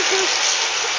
Uhum.